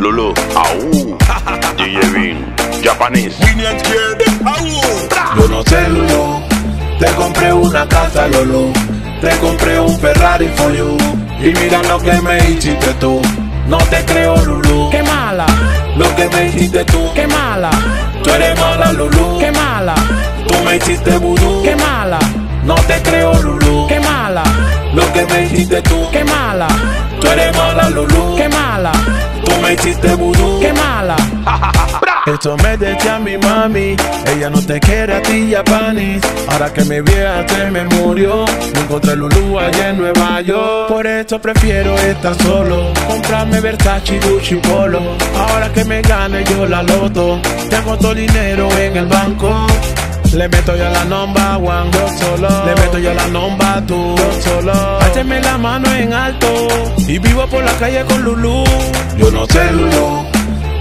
Lulu, au, DJ Bean, Japanese. Yo no sé, Lulu. Te compré una casa, Lulu. Te compré un Ferrari for you. Y mira lo que me hiciste tú. No te creo, Lulu. Qué mala, Lo que me hiciste tú. qué mala, Tú eres mala, Lulu. qué mala, Tú me hiciste vudú. qué mala, No te creo, Lulu. qué mala, Lo que me hiciste tú. qué mala, Tú eres mala, Lulu. qué mala, hiciste vudú. qué mala. Eso me decía mi mami, ella no te quiere a ti, Japanis. Ahora que mi vieja se me murió, me encontré Lulu allá en Nueva York. Por eso prefiero estar solo, comprarme Versace, Gucci, Polo. Ahora que me gane yo la loto, tengo todo dinero en el banco. Le meto yo la nomba one, yo solo. Le meto yo la nomba tú, yo solo. Hácheme la mano en alto y vivo por la calle con Lulu. Yo no sé, Lulu.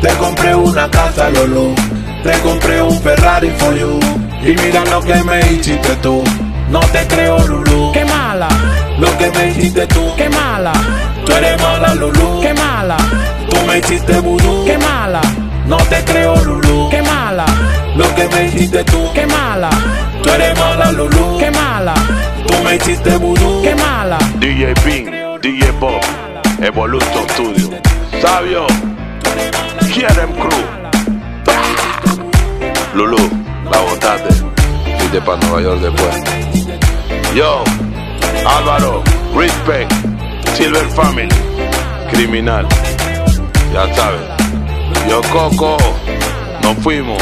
Te compré una casa, Lulu. Te compré un Ferrari for you. Y mira lo que me hiciste tú. No te creo, Lulu. Qué mala, Lo que me hiciste tú. qué mala, Tú eres mala, Lulu. qué mala, Tú me hiciste vudú. qué mala, No te creo, Lulu. qué mala, Lo que me hiciste tú. qué mala, Tú eres mala, Lulu. qué mala, Tú me hiciste vudú. qué mala. DJ Bean, DJ Bob, Evolution Studio. Sabio, Kierem Crew. Lulu, la botaste. Fuiste para Nueva York después. Yo, Álvaro, Respect, Silver Family, Criminal. Ya sabes. Yo, Coco, nos fuimos.